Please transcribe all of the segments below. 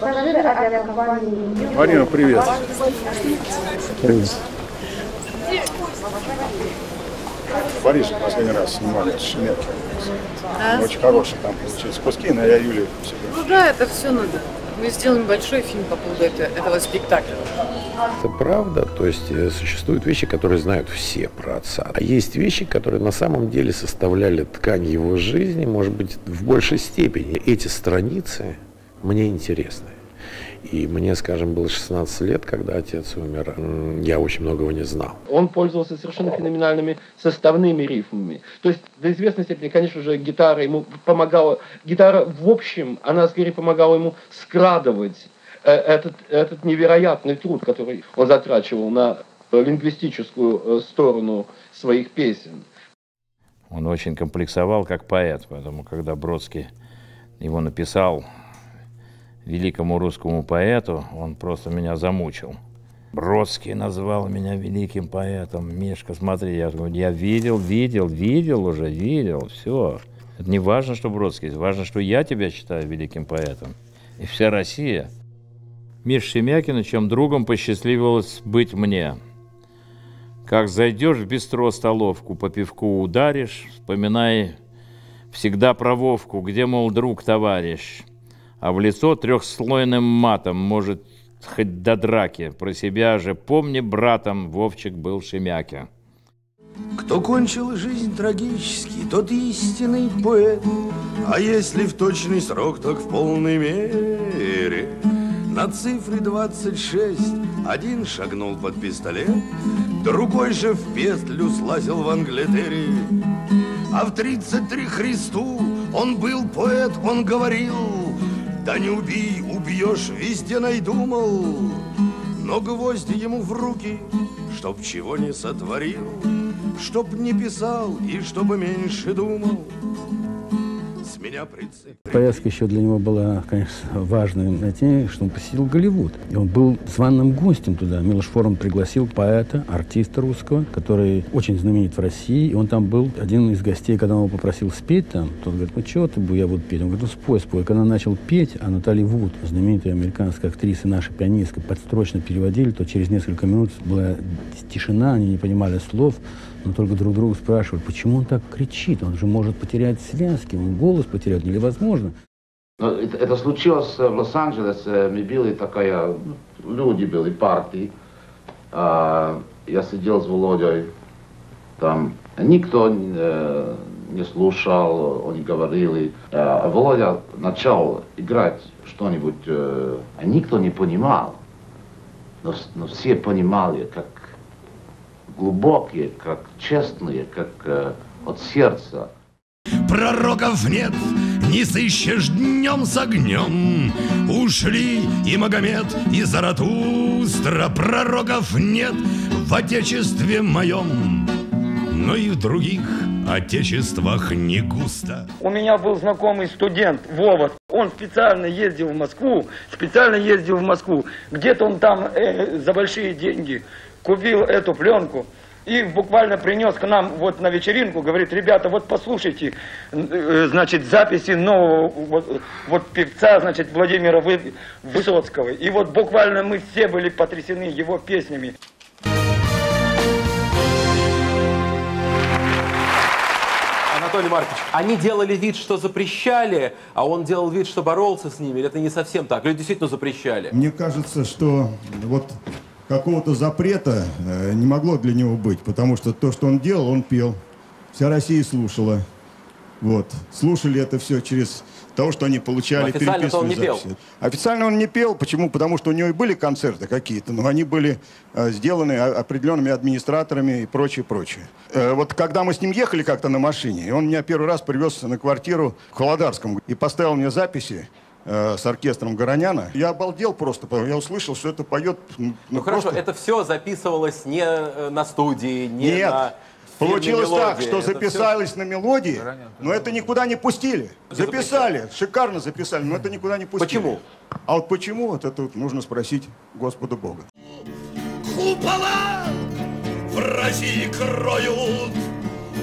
Пассажиры авиакомпании Марина, привет. Привет. Борис последний раз снимали Шемерки. Очень хороший там получились куски, но я всегда. Ну да, это все надо. Мы сделаем большой фильм по поводу этого, этого спектакля. Это правда, то есть э, существуют вещи, которые знают все про отца. А есть вещи, которые на самом деле составляли ткань его жизни, может быть, в большей степени. Эти страницы мне интересны. И мне, скажем, было 16 лет, когда отец умер. Я очень многого не знал. Он пользовался совершенно феноменальными составными рифмами. То есть до известной степени, конечно же, гитара ему помогала. Гитара, в общем, она скорее помогала ему скрадывать э, этот, этот невероятный труд, который он затрачивал на э, лингвистическую э, сторону своих песен. Он очень комплексовал как поэт, поэтому когда Бродский его написал великому русскому поэту, он просто меня замучил. Бродский назвал меня великим поэтом. Мишка, смотри, я, я видел, видел, видел уже, видел, все. Это не важно, что Бродский, важно, что я тебя считаю великим поэтом. И вся Россия. Миш Шемякину, чем другом посчастливилось быть мне. Как зайдешь в бистро столовку, по пивку ударишь, вспоминай всегда про Вовку, где, мол, друг, товарищ. А в лицо трехслойным матом, может, хоть до драки. Про себя же помни, братом Вовчик был Шемяке. Кто кончил жизнь трагически, тот истинный поэт. А если в точный срок, так в полной мере. На цифре 26 один шагнул под пистолет, Другой же в петлю слазил в Англитере. А в 33 Христу он был поэт, он говорил, Да не убей, убьешь, везде найду, мол. Но гвозди ему в руки, чтоб чего не сотворил, Чтоб не писал и чтобы меньше думал. Меня прицеп. Поездка еще для него была, конечно, важной на тем, что он посетил Голливуд. И он был званым гостем туда. Милош Форман пригласил поэта, артиста русского, который очень знаменит в России. И он там был один из гостей, когда он его попросил спеть там. Тот говорит, ну чего ты, я буду петь? Он говорит, ну спой, спой. И когда он начал петь, а Натали Вуд, знаменитая американская актриса, наша пианистка, подстрочно переводили, то через несколько минут была тишина, они не понимали слов, но только друг друга спрашивали, почему он так кричит? Он же может потерять связки, он голос потерять невозможно. Но это, это случилось в Лос-Анджелесе. Мы были такая, ну, люди были, партии. А, я сидел с Володей там. Никто э, не слушал, они говорили. А Володя начал играть что-нибудь, э, а никто не понимал. Но, но все понимали, как глубокие, как честные, как э, от сердца. Пророков нет, не сыщешь днем с огнем. Ушли и Магомед, и Заратустра. Пророков нет в отечестве моем, но и в других отечествах не густо. У меня был знакомый студент Вова. Он специально ездил в Москву, специально ездил в Москву. Где-то он там э, за большие деньги купил эту пленку и буквально принес к нам вот на вечеринку, говорит, ребята, вот послушайте, э, значит, записи нового вот, вот певца, значит, Владимира Вы- Высоцкого. И вот буквально мы все были потрясены его песнями. Анатолий Маркович, они делали вид, что запрещали, а он делал вид, что боролся с ними. Или это не совсем так? Или действительно запрещали? Мне кажется, что вот какого-то запрета э, не могло для него быть, потому что то, что он делал, он пел. Вся Россия слушала. Вот. Слушали это все через того, что они получали Но официально-то он не пел. Официально он не пел. Почему? Потому что у него и были концерты какие-то, но они были э, сделаны определенными администраторами и прочее, прочее. Э, вот когда мы с ним ехали как-то на машине, он меня первый раз привез на квартиру в Холодарском и поставил мне записи э, с оркестром Гороняна. Я обалдел просто, я услышал, что это поет... Ну, Ну, хорошо, просто- это все записывалось не э, на студии, не Нет. на Получилось так, что Это записались на мелодии, но это никуда не пустили. Записали, шикарно записали, но это никуда не пустили. Почему? А вот почему, вот это вот нужно спросить Господу Бога. Купола в России кроют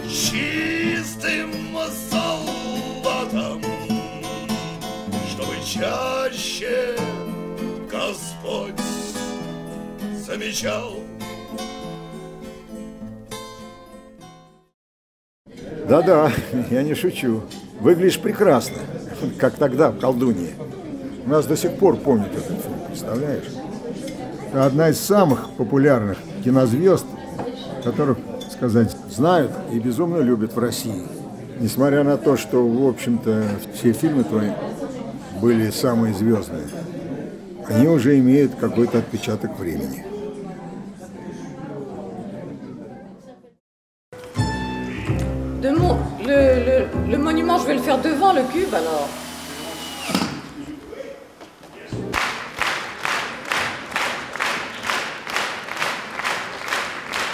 чистым чаще Господь замечал. Да-да, я не шучу. Выглядишь прекрасно, как тогда в «Колдунье». У нас до сих пор помнят этот фильм, представляешь? Одна из самых популярных кинозвезд, которых, сказать, знают и безумно любят в России. Несмотря на то, что, в общем-то, все фильмы твои были самые звездные, они уже имеют какой-то отпечаток времени. Le, le- le monument, je vais le faire devant le cube alors.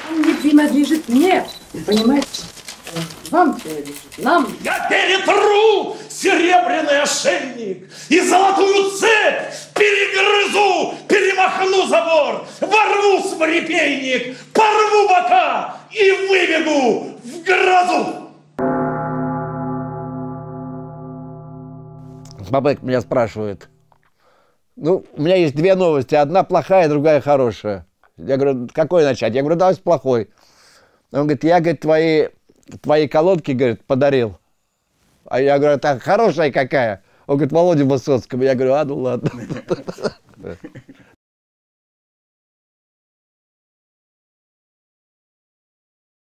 Он не принадлежит мне, понимаете? Вам принадлежит, нам. Я перетру серебряный ошейник и золотую цепь перегрызу, перемахну забор, ворвусь в репейник, порву бока и выбегу в грозу. Бабек меня спрашивает. Ну, у меня есть две новости. Одна плохая, другая хорошая. Я говорю, какой начать? Я говорю, давай с плохой. Он говорит, я, говорит, твои, твои колодки, говорит, подарил. А я говорю, так хорошая какая? Он говорит, Володя Высоцкому. Я говорю, а ну ладно.